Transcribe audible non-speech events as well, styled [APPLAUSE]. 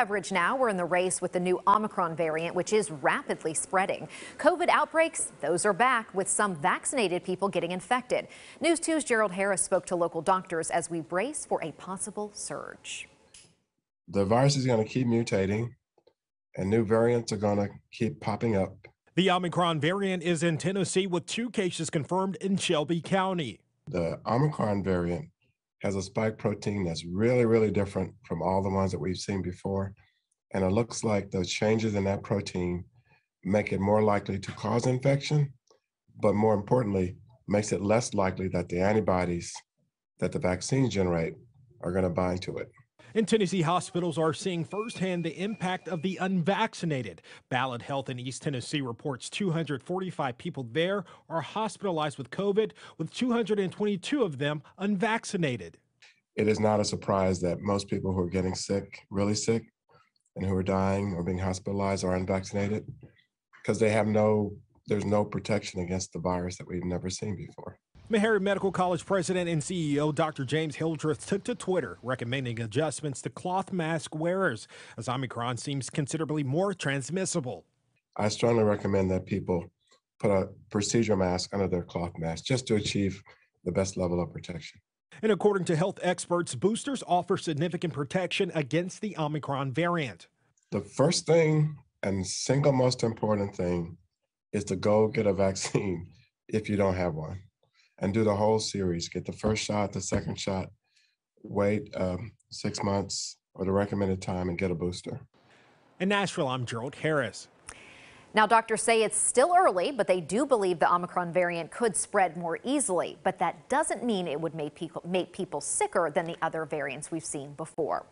Coverage now. We're in the race with the new Omicron variant, which is rapidly spreading. COVID outbreaks, those are back with some vaccinated people getting infected. News 2's Gerald Harris spoke to local doctors as we brace for a possible surge. The virus is going to keep mutating and new variants are going to keep popping up. The Omicron variant is in Tennessee with two cases confirmed in Shelby County. The Omicron variant has a spike protein that's really, really different from all the ones that we've seen before. And it looks like those changes in that protein make it more likely to cause infection, but more importantly, makes it less likely that the antibodies that the vaccines generate are going to bind to it. In Tennessee, hospitals are seeing firsthand the impact of the unvaccinated. Ballad Health in East Tennessee reports 245 people there are hospitalized with COVID, with 222 of them unvaccinated. It is not a surprise that most people who are getting sick, really sick, and who are dying or being hospitalized are unvaccinated because they have no, there's no protection against the virus that we've never seen before. Meharry Medical College President and CEO Dr. James Hildreth took to Twitter recommending adjustments to cloth mask wearers as Omicron seems considerably more transmissible. I strongly recommend that people put a procedure mask under their cloth mask just to achieve the best level of protection. And according to health experts, boosters offer significant protection against the Omicron variant. The first thing and single most important thing is to go get a [LAUGHS] vaccine if you don't have one and do the whole series. Get the first shot, the second shot, wait um, six months or the recommended time and get a booster. In Nashville, I'm Gerald Harris. Now, doctors say it's still early, but they do believe the Omicron variant could spread more easily. But that doesn't mean it would make people, make people sicker than the other variants we've seen before.